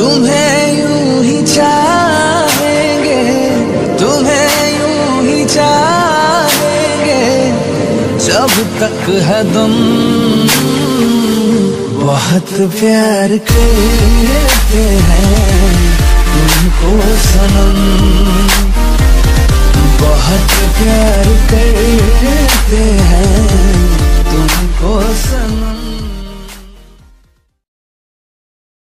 तुम्हें यूँ ही चाहेंगे, तुम्हें यूँ ही चाहेंगे। जब तक है तुम बहुत प्यार करते हैं तुमको सनम। बहुत प्यार करते हैं तुमको सनम।